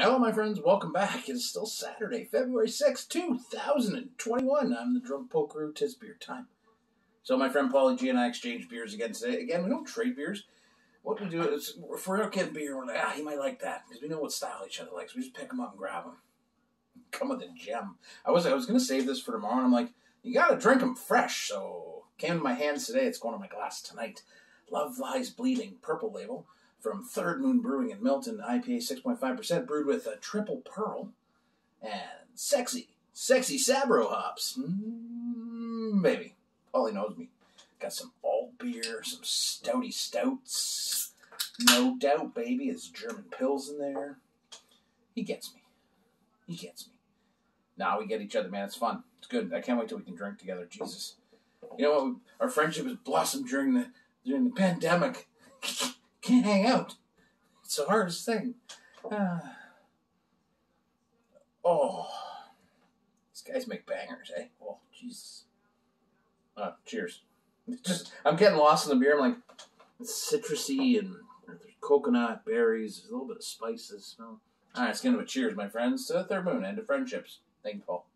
Hello, my friends. Welcome back. It's still Saturday, February sixth, 2021. I'm the drunk Polkaroo. Tis beer time. So, my friend Paulie G and I exchanged beers again today. Again, we don't trade beers. What we do is, if we're beer, we're like, ah, he might like that. Because we know what style each other likes. We just pick them up and grab them. Come with a gem. I was I was going to save this for tomorrow, and I'm like, you got to drink them fresh. So, came in my hands today. It's going to my glass tonight. Love Lies Bleeding, purple label from Third Moon Brewing in Milton, IPA 6.5%, brewed with a triple pearl and sexy, sexy Sabro hops. Mm, baby, Paulie knows me. Got some alt beer, some stouty stouts. No doubt, baby, it's German pils in there. He gets me. He gets me. Now we get each other, man. It's fun. It's good. I can't wait till we can drink together. Jesus. You know what? Our friendship has blossomed during the during the pandemic. Can't hang out. It's the hardest thing. Uh, oh, these guys make bangers, eh? Oh, Jesus. Uh, cheers. Just, I'm getting lost in the beer. I'm like, it's citrusy and there's coconut, berries, a little bit of spices. All right, it's going to a cheers, my friends, to the third moon and to friendships. Thank you, Paul.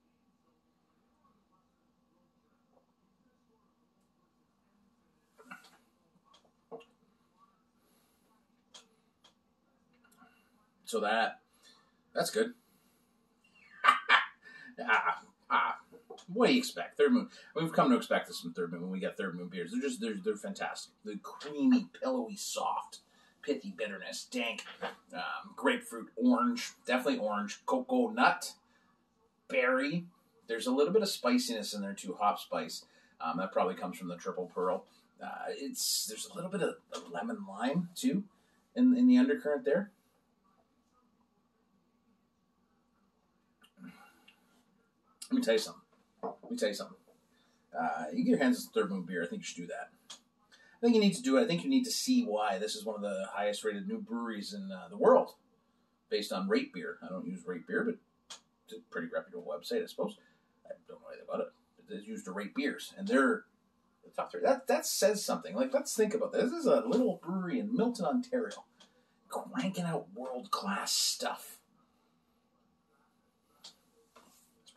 So that that's good. ah, ah. What do you expect? Third moon. We've come to expect this from third moon when we get third moon beers. They're just they're they're fantastic. The creamy, pillowy, soft, pithy bitterness, dank, um, grapefruit, orange, definitely orange, cocoa nut, berry. There's a little bit of spiciness in there too, hop spice. Um, that probably comes from the triple pearl. Uh, it's there's a little bit of, of lemon lime too in in the undercurrent there. Let me tell you something. Let me tell you something. Uh, you get your hands on third moon beer. I think you should do that. I think you need to do it. I think you need to see why this is one of the highest rated new breweries in uh, the world, based on Rate Beer. I don't use Rate Beer, but it's a pretty reputable website, I suppose. I don't know anything about it. It's used to rate beers, and they're the top three. That that says something. Like let's think about this. This is a little brewery in Milton, Ontario, cranking out world class stuff.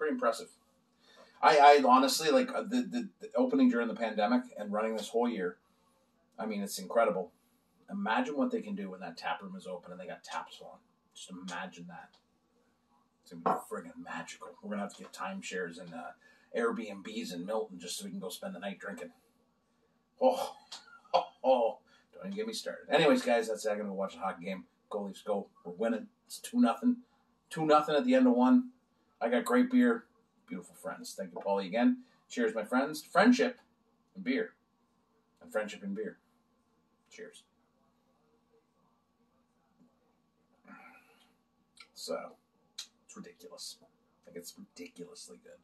Pretty impressive. I, I honestly like uh, the, the, the opening during the pandemic and running this whole year. I mean, it's incredible. Imagine what they can do when that tap room is open and they got taps on. Just imagine that. It's gonna be friggin' magical. We're gonna have to get timeshares and uh, Airbnbs in Milton just so we can go spend the night drinking. Oh, oh, oh! Don't even get me started. Anyways, guys, that's it. I'm gonna go watch a hockey game. Go Leafs, go! We're winning. It's two nothing. Two nothing at the end of one. I got great beer, beautiful friends. Thank you, Paulie, again. Cheers, my friends. Friendship and beer. And friendship and beer. Cheers. So, it's ridiculous. Like, it's ridiculously good.